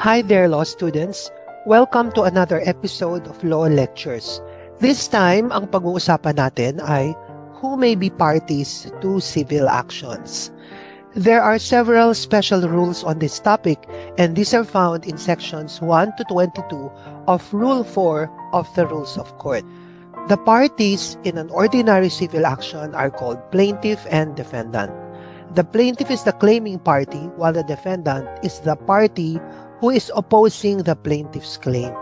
Hi there, law students. Welcome to another episode of Law Lectures. This time, ang pag-uusapan natin ay who may be parties to civil actions. There are several special rules on this topic, and these are found in sections 1 to 22 of Rule 4 of the Rules of Court. The parties in an ordinary civil action are called plaintiff and defendant. The plaintiff is the claiming party, while the defendant is the party who is opposing the plaintiff's claim.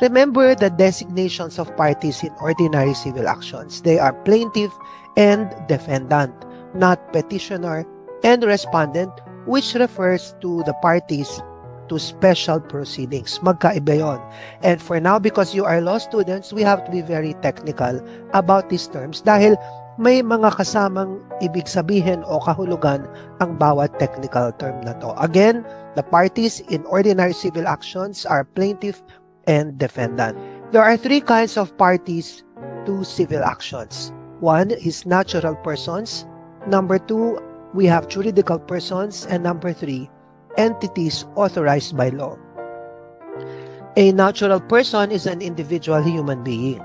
Remember the designations of parties in ordinary civil actions. They are plaintiff and defendant, not petitioner and respondent, which refers to the parties to special proceedings. Magkaiba yon. And for now, because you are law students, we have to be very technical about these terms dahil may mga kasamang ibig sabihin o kahulugan ang bawat technical term na to. Again, the parties in ordinary civil actions are plaintiff and defendant. There are three kinds of parties to civil actions. One is natural persons. Number two, we have juridical persons. And number three, entities authorized by law. A natural person is an individual human being.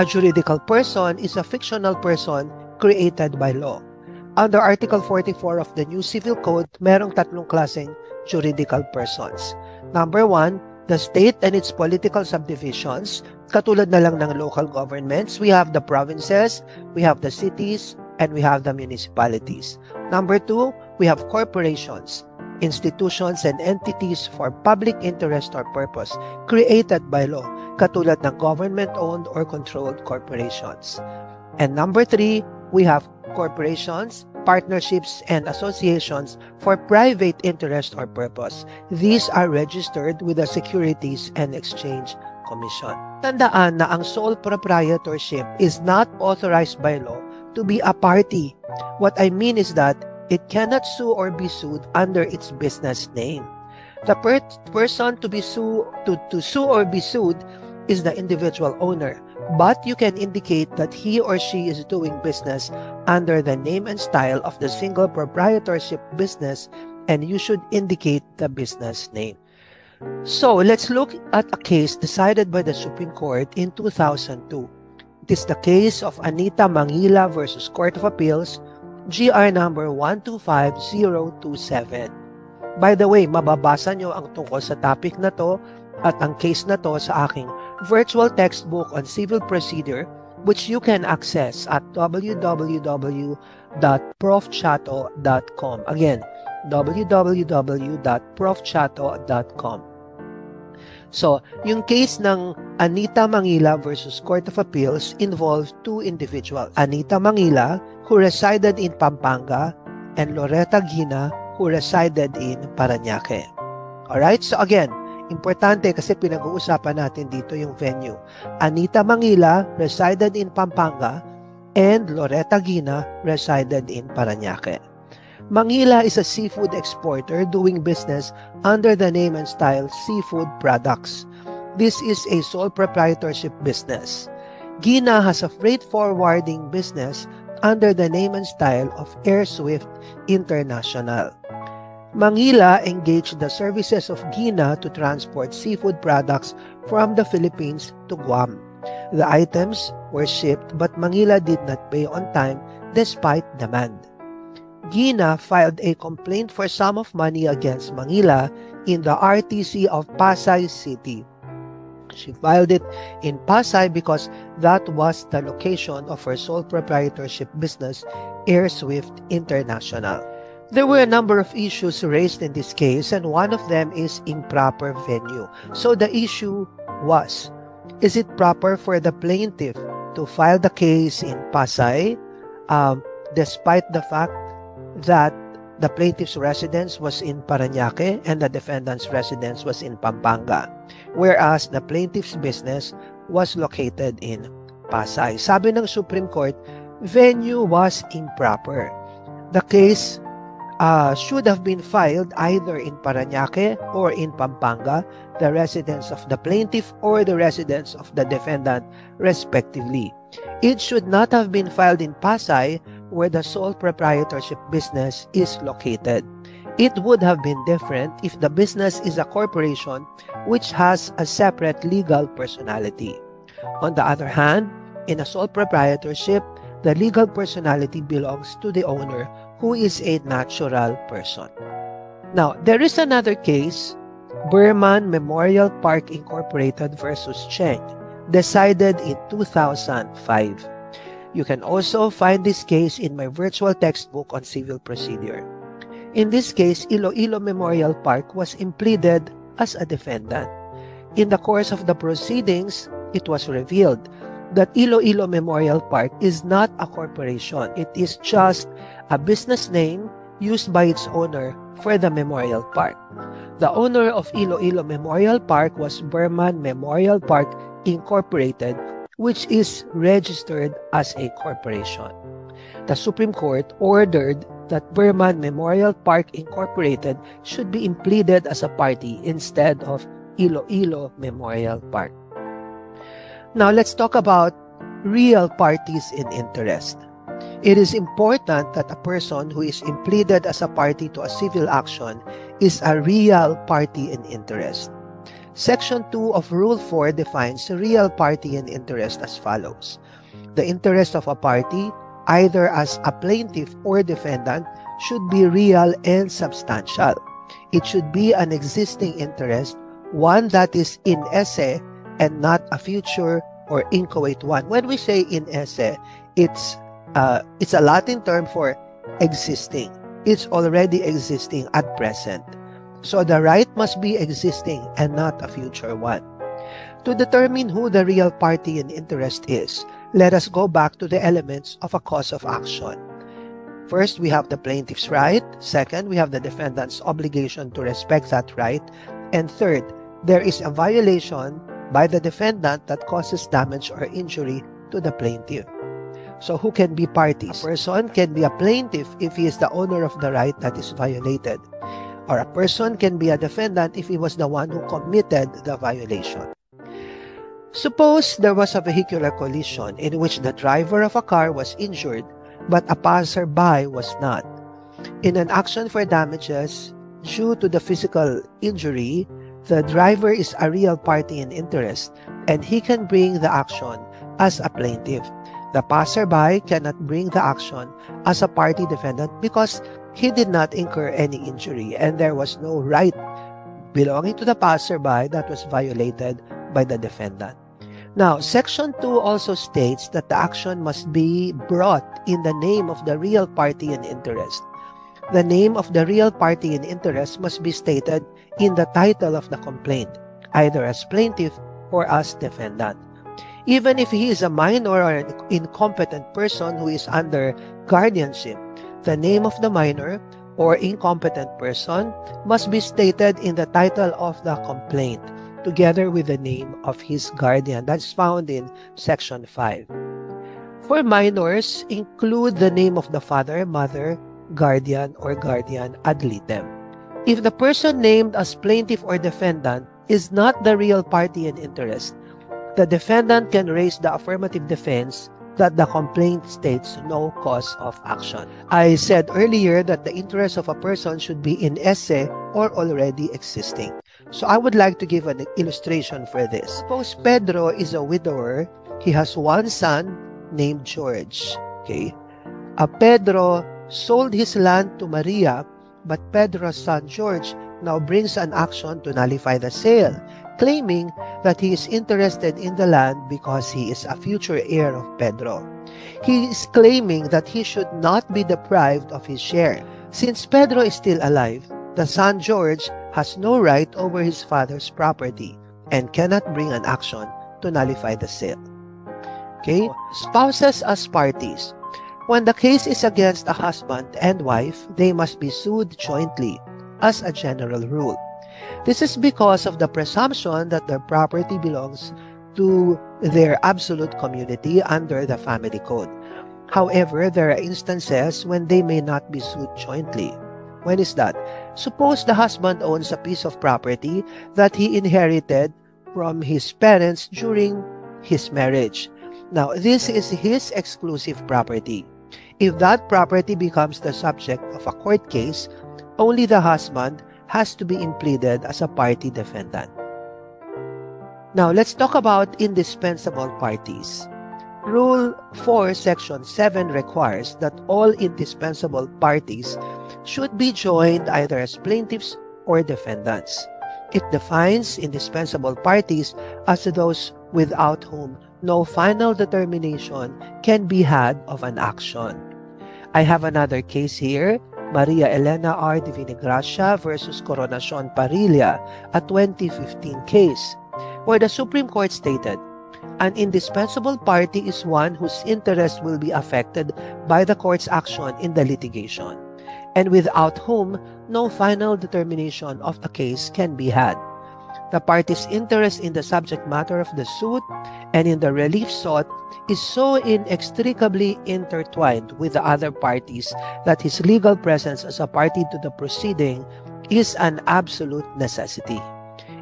A juridical person is a fictional person created by law. Under Article 44 of the New Civil Code, merong tatlong klaseng juridical persons. Number one, the state and its political subdivisions. Katulad na lang ng local governments, we have the provinces, we have the cities, and we have the municipalities. Number two, we have corporations, institutions and entities for public interest or purpose created by law katulad ng government-owned or controlled corporations. And number three, we have corporations, partnerships, and associations for private interest or purpose. These are registered with the Securities and Exchange Commission. Tandaan na ang sole proprietorship is not authorized by law to be a party. What I mean is that it cannot sue or be sued under its business name. The per- person to be sue to, to sue or be sued is the individual owner, but you can indicate that he or she is doing business under the name and style of the single proprietorship business, and you should indicate the business name. So let's look at a case decided by the Supreme Court in 2002. It is the case of Anita Mangila versus Court of Appeals, GR number 125027. By the way, mababasa nyo ang tungkol sa topic na to at ang case na to sa aking virtual textbook on civil procedure which you can access at www.profchato.com. Again, www.profchato.com. So, yung case ng Anita Mangila versus Court of Appeals involved two individuals. Anita Mangila, who resided in Pampanga, and Loretta Gina, who resided in Paranaque. Alright, so again, Importante kasi pinag-uusapan natin dito yung venue. Anita Mangila resided in Pampanga and Loretta Gina resided in Paranaque. Mangila is a seafood exporter doing business under the name and style Seafood Products. This is a sole proprietorship business. Gina has a freight forwarding business under the name and style of Air Swift International. Mangila engaged the services of Guina to transport seafood products from the Philippines to Guam. The items were shipped but Mangila did not pay on time despite demand. Guina filed a complaint for sum of money against Mangila in the RTC of Pasay City. She filed it in Pasay because that was the location of her sole proprietorship business, Air Swift International. There were a number of issues raised in this case, and one of them is improper venue. So the issue was Is it proper for the plaintiff to file the case in Pasay, um, despite the fact that the plaintiff's residence was in Paranaque and the defendant's residence was in Pampanga, whereas the plaintiff's business was located in Pasay? Sabi ng Supreme Court, venue was improper. The case uh, should have been filed either in Paranaque or in Pampanga, the residence of the plaintiff or the residence of the defendant, respectively. It should not have been filed in Pasay, where the sole proprietorship business is located. It would have been different if the business is a corporation which has a separate legal personality. On the other hand, in a sole proprietorship, the legal personality belongs to the owner who is a natural person. Now, there is another case, Berman Memorial Park Incorporated versus Cheng, decided in 2005. You can also find this case in my virtual textbook on civil procedure. In this case, Iloilo Memorial Park was impleaded as a defendant. In the course of the proceedings, it was revealed that Iloilo Memorial Park is not a corporation. It is just a business name used by its owner for the memorial park. The owner of Iloilo Memorial Park was Berman Memorial Park Incorporated, which is registered as a corporation. The Supreme Court ordered that Berman Memorial Park Incorporated should be impleaded as a party instead of Iloilo Memorial Park. Now let's talk about real parties in interest. It is important that a person who is impleaded as a party to a civil action is a real party in interest. Section 2 of Rule 4 defines real party in interest as follows. The interest of a party, either as a plaintiff or defendant, should be real and substantial. It should be an existing interest, one that is in esse and not a future or inchoate one. When we say in esse, it's uh, it's a Latin term for existing. It's already existing at present. So the right must be existing and not a future one. To determine who the real party in interest is, let us go back to the elements of a cause of action. First, we have the plaintiff's right. Second, we have the defendant's obligation to respect that right. And third, there is a violation by the defendant that causes damage or injury to the plaintiff. So who can be parties? A person can be a plaintiff if he is the owner of the right that is violated. Or a person can be a defendant if he was the one who committed the violation. Suppose there was a vehicular collision in which the driver of a car was injured but a passerby was not. In an action for damages due to the physical injury, the driver is a real party in interest and he can bring the action as a plaintiff. The passerby cannot bring the action as a party defendant because he did not incur any injury and there was no right belonging to the passerby that was violated by the defendant. Now, Section 2 also states that the action must be brought in the name of the real party in interest. The name of the real party in interest must be stated in the title of the complaint, either as plaintiff or as defendant. Even if he is a minor or an incompetent person who is under guardianship, the name of the minor or incompetent person must be stated in the title of the complaint, together with the name of his guardian. That's found in Section 5. For minors, include the name of the father, mother, guardian, or guardian ad litem. If the person named as plaintiff or defendant is not the real party in interest, the defendant can raise the affirmative defense that the complaint states no cause of action. I said earlier that the interest of a person should be in esse or already existing. So I would like to give an illustration for this. Suppose Pedro is a widower. He has one son named George. Okay. A Pedro sold his land to Maria but Pedro's son George now brings an action to nullify the sale, claiming that he is interested in the land because he is a future heir of Pedro. He is claiming that he should not be deprived of his share. Since Pedro is still alive, the son George has no right over his father's property and cannot bring an action to nullify the sale. Okay? Spouses as parties. When the case is against a husband and wife, they must be sued jointly, as a general rule. This is because of the presumption that their property belongs to their absolute community under the family code. However, there are instances when they may not be sued jointly. When is that? Suppose the husband owns a piece of property that he inherited from his parents during his marriage. Now, this is his exclusive property. If that property becomes the subject of a court case, only the husband has to be impleaded as a party defendant. Now, let's talk about indispensable parties. Rule 4, Section 7 requires that all indispensable parties should be joined either as plaintiffs or defendants. It defines indispensable parties as those without whom no final determination can be had of an action. I have another case here, Maria Elena R. Divinagracia versus Coronacion Parilla, a 2015 case, where the Supreme Court stated, an indispensable party is one whose interest will be affected by the court's action in the litigation, and without whom no final determination of the case can be had. The party's interest in the subject matter of the suit and in the relief sought is so inextricably intertwined with the other parties that his legal presence as a party to the proceeding is an absolute necessity.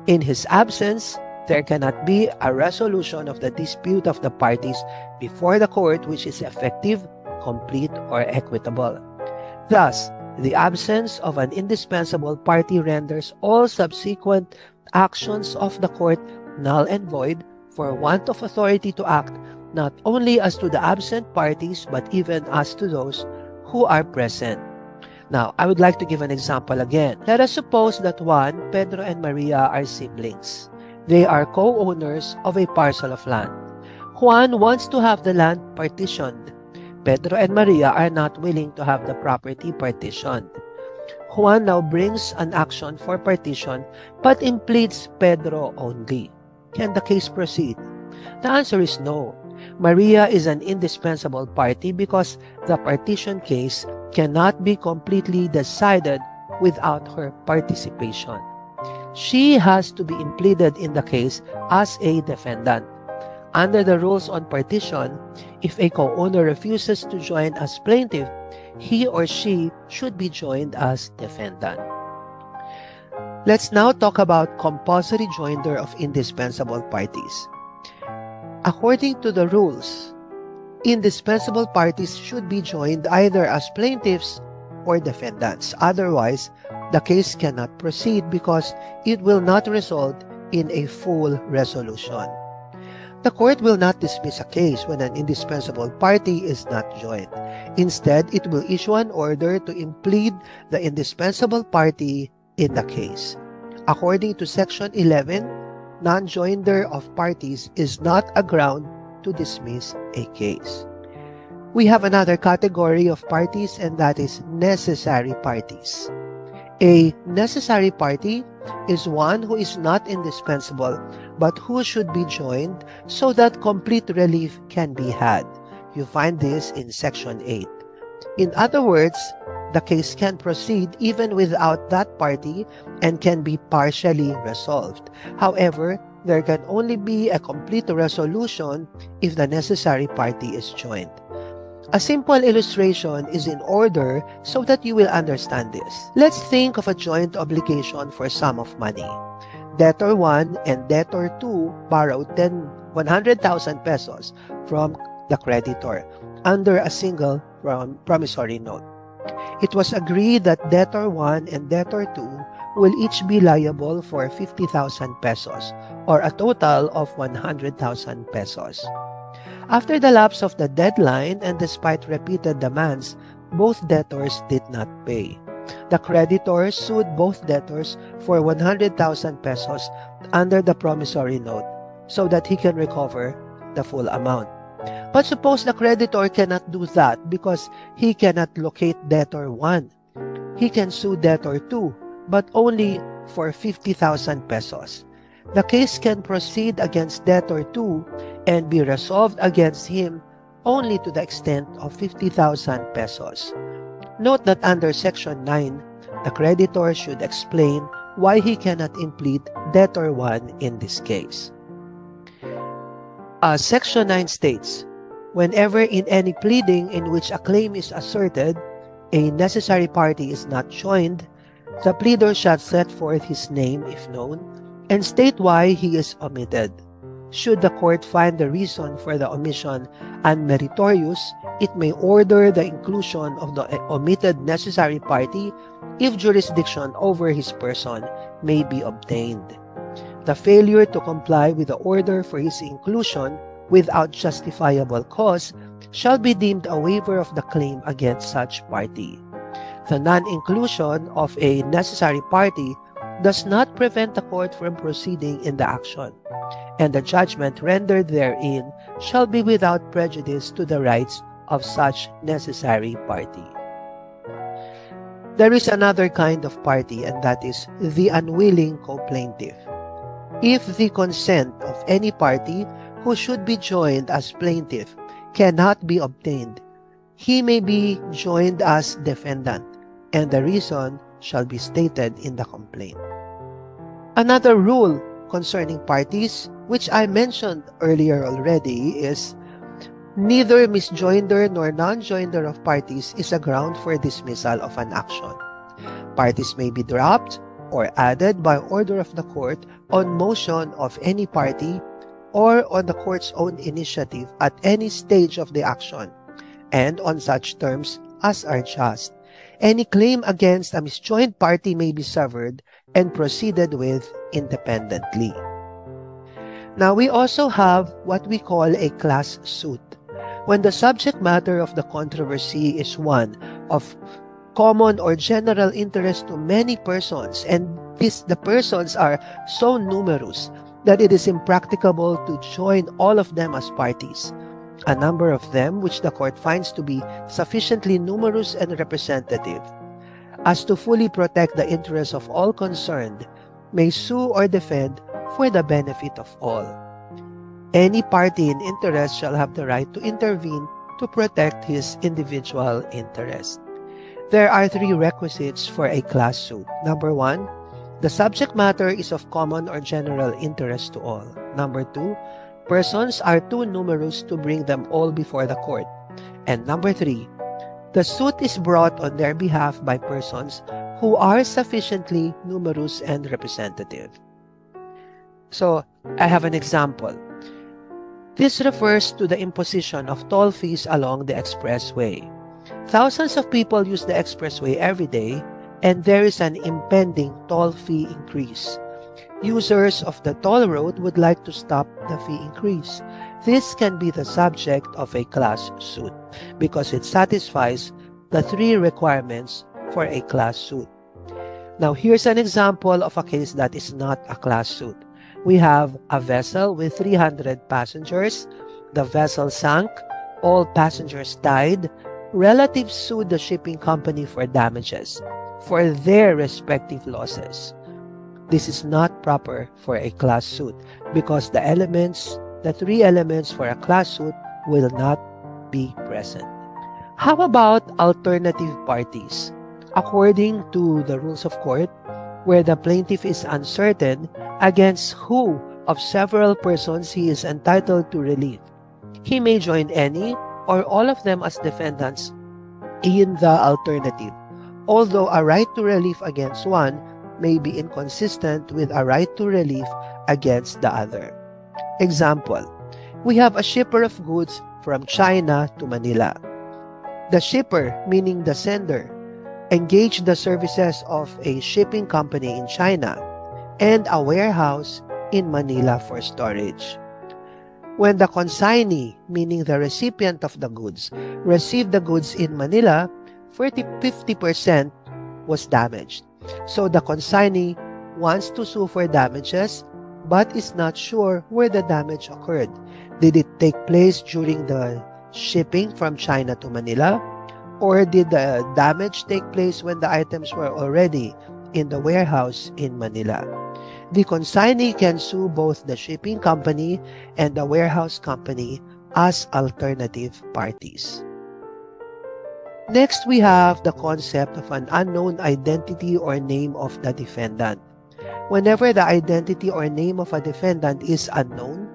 In his absence, there cannot be a resolution of the dispute of the parties before the court which is effective, complete, or equitable. Thus, the absence of an indispensable party renders all subsequent actions of the court null and void for want of authority to act not only as to the absent parties but even as to those who are present. Now, I would like to give an example again. Let us suppose that Juan, Pedro, and Maria are siblings. They are co-owners of a parcel of land. Juan wants to have the land partitioned. Pedro and Maria are not willing to have the property partitioned. Juan now brings an action for partition but impledes Pedro only. Can the case proceed? The answer is no. Maria is an indispensable party because the partition case cannot be completely decided without her participation. She has to be impleaded in the case as a defendant. Under the rules on partition, if a co-owner refuses to join as plaintiff, he or she should be joined as defendant. Let's now talk about compulsory joinder of indispensable parties. According to the rules, indispensable parties should be joined either as plaintiffs or defendants. Otherwise, the case cannot proceed because it will not result in a full resolution. The court will not dismiss a case when an indispensable party is not joined. Instead, it will issue an order to implead the indispensable party in the case. According to Section 11, non-joinder of parties is not a ground to dismiss a case. We have another category of parties and that is necessary parties. A necessary party is one who is not indispensable but who should be joined so that complete relief can be had. You find this in Section 8. In other words, the case can proceed even without that party and can be partially resolved. However, there can only be a complete resolution if the necessary party is joined. A simple illustration is in order so that you will understand this. Let's think of a joint obligation for sum of money. Debtor 1 and debtor 2 borrowed 10, 100,000 pesos from the creditor under a single prom promissory note. It was agreed that debtor 1 and debtor 2 will each be liable for 50,000 pesos or a total of 100,000 pesos. After the lapse of the deadline and despite repeated demands, both debtors did not pay. The creditor sued both debtors for 100,000 pesos under the promissory note so that he can recover the full amount. But suppose the creditor cannot do that because he cannot locate debtor 1. He can sue debtor 2, but only for 50,000 pesos. The case can proceed against debtor 2 and be resolved against him only to the extent of 50,000 pesos. Note that under Section 9, the creditor should explain why he cannot implead debtor 1 in this case. Uh, Section 9 states, Whenever in any pleading in which a claim is asserted, a necessary party is not joined, the pleader shall set forth his name if known, and state why he is omitted. Should the court find the reason for the omission unmeritorious, it may order the inclusion of the omitted necessary party if jurisdiction over his person may be obtained. The failure to comply with the order for his inclusion without justifiable cause shall be deemed a waiver of the claim against such party. The non-inclusion of a necessary party does not prevent the court from proceeding in the action, and the judgment rendered therein shall be without prejudice to the rights of such necessary party. There is another kind of party, and that is the unwilling co-plaintiff. If the consent of any party who should be joined as plaintiff cannot be obtained, he may be joined as defendant, and the reason shall be stated in the complaint. Another rule concerning parties, which I mentioned earlier already, is neither misjoinder nor non-joinder of parties is a ground for dismissal of an action. Parties may be dropped or added by order of the court on motion of any party or on the court's own initiative at any stage of the action, and on such terms as are just. Any claim against a misjoined party may be severed and proceeded with independently. Now, we also have what we call a class suit. When the subject matter of the controversy is one of common or general interest to many persons, and this, the persons are so numerous that it is impracticable to join all of them as parties. A number of them, which the court finds to be sufficiently numerous and representative, as to fully protect the interests of all concerned, may sue or defend for the benefit of all. Any party in interest shall have the right to intervene to protect his individual interest. There are three requisites for a class suit. Number one, the subject matter is of common or general interest to all. Number two, persons are too numerous to bring them all before the court. And number three, the suit is brought on their behalf by persons who are sufficiently numerous and representative. So, I have an example. This refers to the imposition of toll fees along the expressway. Thousands of people use the expressway every day, and there is an impending toll fee increase. Users of the toll road would like to stop the fee increase. This can be the subject of a class suit because it satisfies the three requirements for a class suit. Now, here's an example of a case that is not a class suit. We have a vessel with 300 passengers. The vessel sank. All passengers died. Relatives sued the shipping company for damages for their respective losses. This is not proper for a class suit because the elements, the three elements for a class suit will not be present. How about alternative parties? According to the rules of court, where the plaintiff is uncertain against who of several persons he is entitled to relief, he may join any or all of them as defendants in the alternative, although a right to relief against one may be inconsistent with a right to relief against the other. Example, we have a shipper of goods from China to Manila. The shipper, meaning the sender, engaged the services of a shipping company in China and a warehouse in Manila for storage. When the consignee, meaning the recipient of the goods, received the goods in Manila, 40 50% was damaged. So the consignee wants to sue for damages but is not sure where the damage occurred. Did it take place during the shipping from China to Manila? Or did the damage take place when the items were already in the warehouse in Manila? The consignee can sue both the shipping company and the warehouse company as alternative parties. Next, we have the concept of an unknown identity or name of the defendant. Whenever the identity or name of a defendant is unknown,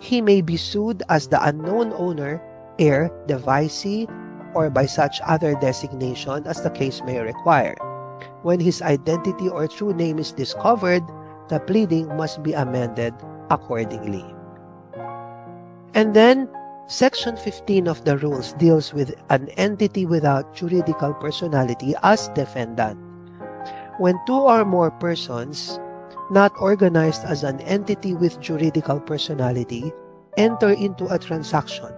he may be sued as the unknown owner, heir, devisee, or by such other designation as the case may require. When his identity or true name is discovered, the pleading must be amended accordingly. And then Section 15 of the rules deals with an entity without juridical personality as defendant. When two or more persons, not organized as an entity with juridical personality, enter into a transaction,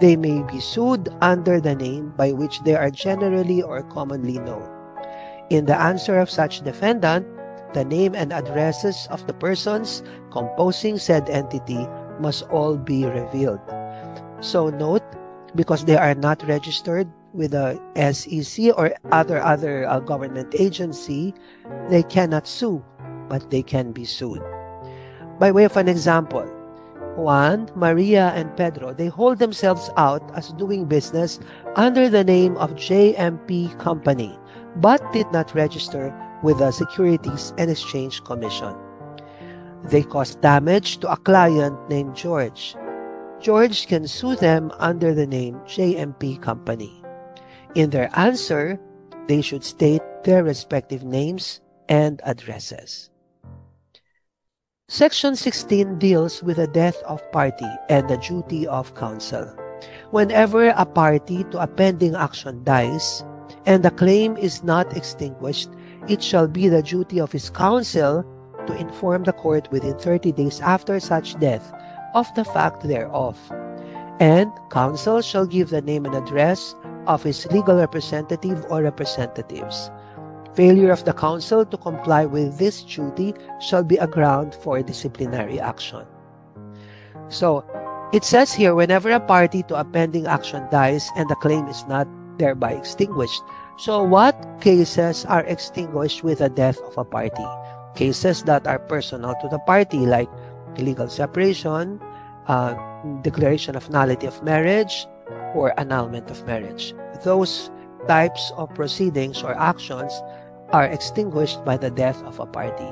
they may be sued under the name by which they are generally or commonly known. In the answer of such defendant, the name and addresses of the persons composing said entity must all be revealed. So note, because they are not registered with the SEC or other other uh, government agency, they cannot sue, but they can be sued. By way of an example, Juan, Maria, and Pedro, they hold themselves out as doing business under the name of JMP Company, but did not register with the Securities and Exchange Commission. They caused damage to a client named George. George can sue them under the name JMP Company. In their answer, they should state their respective names and addresses. Section 16 deals with the death of party and the duty of counsel. Whenever a party to a pending action dies and the claim is not extinguished, it shall be the duty of his counsel to inform the court within 30 days after such death of the fact thereof. And counsel shall give the name and address of his legal representative or representatives. Failure of the counsel to comply with this duty shall be a ground for disciplinary action. So, it says here whenever a party to a pending action dies and the claim is not thereby extinguished. So, what cases are extinguished with the death of a party? Cases that are personal to the party, like illegal separation, uh, declaration of nullity of marriage, or annulment of marriage. Those types of proceedings or actions are extinguished by the death of a party.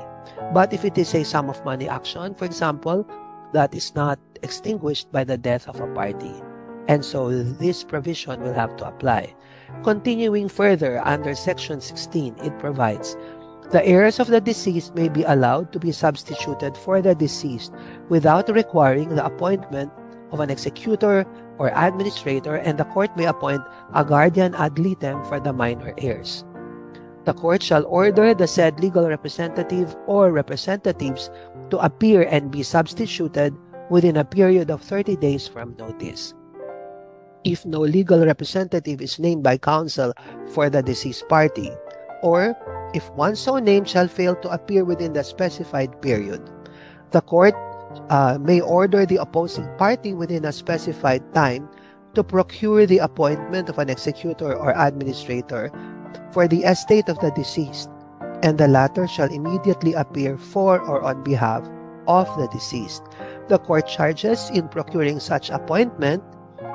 But if it is a sum of money action, for example, that is not extinguished by the death of a party. And so this provision will have to apply. Continuing further under section 16, it provides the heirs of the deceased may be allowed to be substituted for the deceased without requiring the appointment of an executor or administrator, and the court may appoint a guardian ad litem for the minor heirs. The court shall order the said legal representative or representatives to appear and be substituted within a period of 30 days from notice. If no legal representative is named by counsel for the deceased party, or if one so named shall fail to appear within the specified period, the court uh, may order the opposing party within a specified time to procure the appointment of an executor or administrator for the estate of the deceased, and the latter shall immediately appear for or on behalf of the deceased. The court charges in procuring such appointment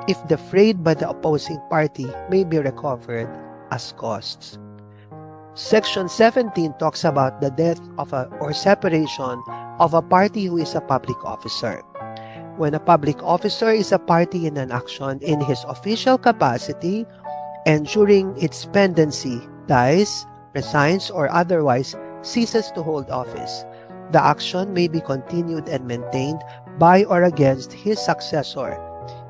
if defrayed by the opposing party may be recovered as costs. Section 17 talks about the death of a or separation of a party who is a public officer. When a public officer is a party in an action in his official capacity and during its pendency dies, resigns, or otherwise ceases to hold office, the action may be continued and maintained by or against his successor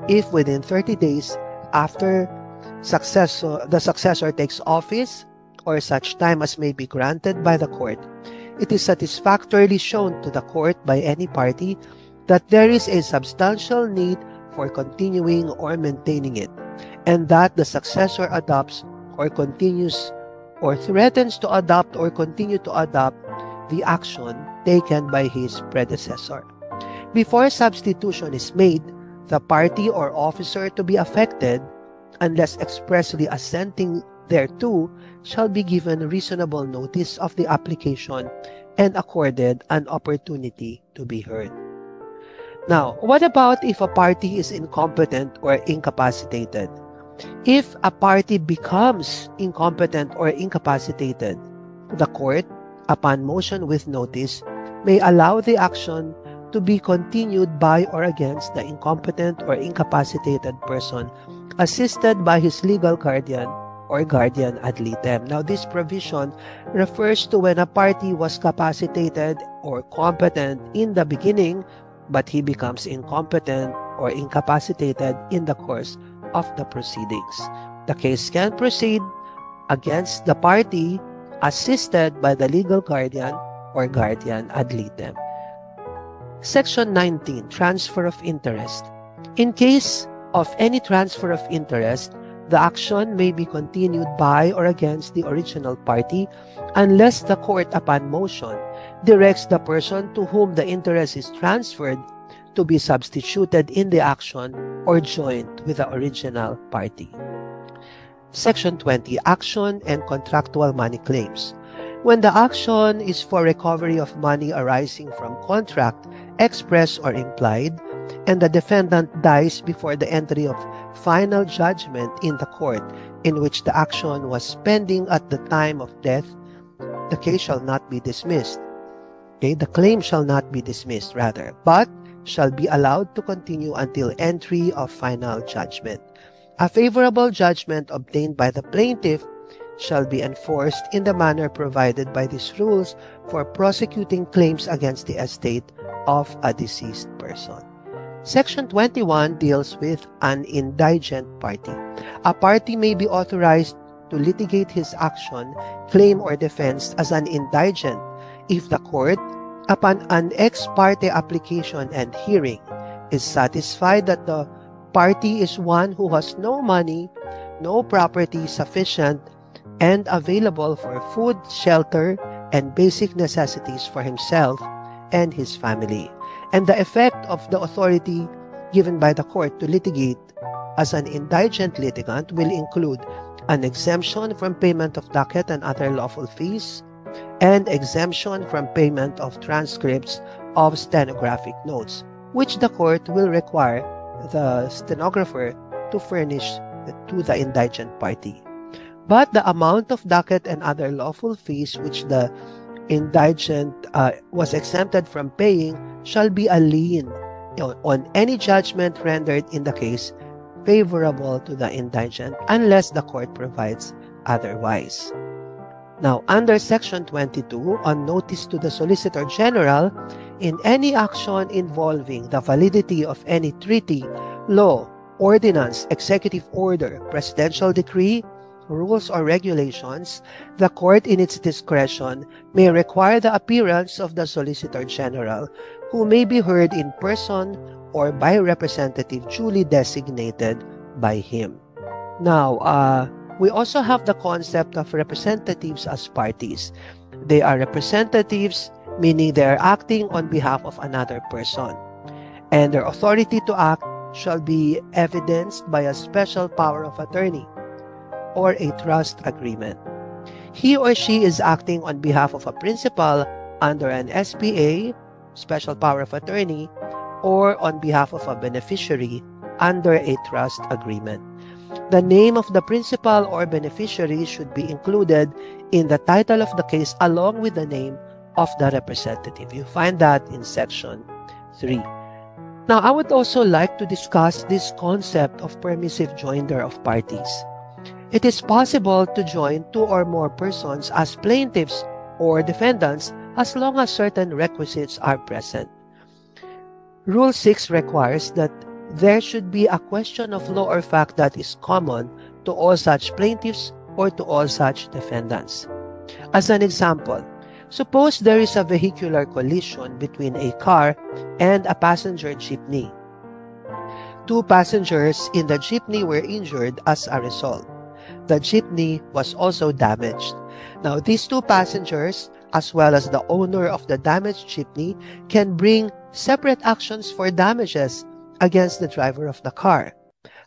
if within 30 days after successor, the successor takes office or such time as may be granted by the court, it is satisfactorily shown to the court by any party that there is a substantial need for continuing or maintaining it and that the successor adopts or continues or threatens to adopt or continue to adopt the action taken by his predecessor. Before substitution is made, the party or officer to be affected, unless expressly assenting thereto, shall be given reasonable notice of the application and accorded an opportunity to be heard. Now, what about if a party is incompetent or incapacitated? If a party becomes incompetent or incapacitated, the court, upon motion with notice, may allow the action to be continued by or against the incompetent or incapacitated person assisted by his legal guardian or guardian ad litem. Now, this provision refers to when a party was capacitated or competent in the beginning, but he becomes incompetent or incapacitated in the course of the proceedings. The case can proceed against the party assisted by the legal guardian or guardian ad litem. Section 19, Transfer of Interest. In case of any transfer of interest, the action may be continued by or against the original party unless the court upon motion directs the person to whom the interest is transferred to be substituted in the action or joined with the original party. Section 20 Action and Contractual Money Claims. When the action is for recovery of money arising from contract, express or implied, and the defendant dies before the entry of final judgment in the court in which the action was pending at the time of death, the case shall not be dismissed. Okay, the claim shall not be dismissed, rather, but shall be allowed to continue until entry of final judgment. A favorable judgment obtained by the plaintiff shall be enforced in the manner provided by these rules for prosecuting claims against the estate of a deceased person. Section 21 deals with an indigent party. A party may be authorized to litigate his action, claim, or defense as an indigent if the court, upon an ex parte application and hearing, is satisfied that the party is one who has no money, no property sufficient and available for food, shelter, and basic necessities for himself and his family, and the effect of the authority given by the court to litigate as an indigent litigant will include an exemption from payment of docket and other lawful fees, and exemption from payment of transcripts of stenographic notes, which the court will require the stenographer to furnish to the indigent party. But the amount of docket and other lawful fees which the indigent uh, was exempted from paying shall be a lien on any judgment rendered in the case favorable to the indigent unless the court provides otherwise. Now, under Section 22, on notice to the Solicitor General, in any action involving the validity of any treaty, law, ordinance, executive order, presidential decree, rules, or regulations, the court in its discretion may require the appearance of the Solicitor General, who may be heard in person or by a representative duly designated by him. Now, uh, we also have the concept of representatives as parties. They are representatives, meaning they are acting on behalf of another person. And their authority to act shall be evidenced by a special power of attorney or a trust agreement. He or she is acting on behalf of a principal under an SPA, special power of attorney, or on behalf of a beneficiary under a trust agreement. The name of the principal or beneficiary should be included in the title of the case along with the name of the representative. You find that in section 3. Now, I would also like to discuss this concept of permissive joinder of parties. It is possible to join two or more persons as plaintiffs or defendants as long as certain requisites are present. Rule 6 requires that there should be a question of law or fact that is common to all such plaintiffs or to all such defendants. As an example, suppose there is a vehicular collision between a car and a passenger jeepney. Two passengers in the jeepney were injured as a result the jeepney was also damaged. Now, these two passengers, as well as the owner of the damaged jeepney, can bring separate actions for damages against the driver of the car.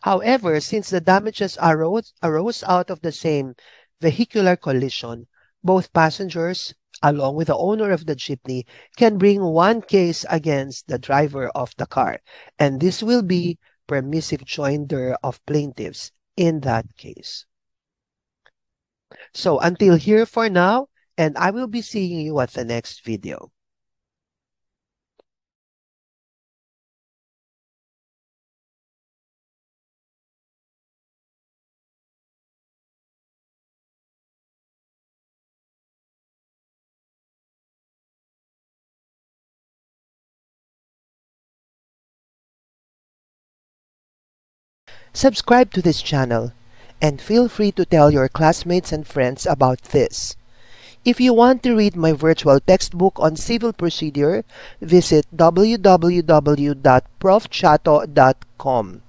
However, since the damages arose, arose out of the same vehicular collision, both passengers, along with the owner of the jeepney, can bring one case against the driver of the car, and this will be permissive joinder of plaintiffs in that case. So until here for now, and I will be seeing you at the next video. Subscribe to this channel and feel free to tell your classmates and friends about this. If you want to read my virtual textbook on civil procedure, visit www.profchato.com.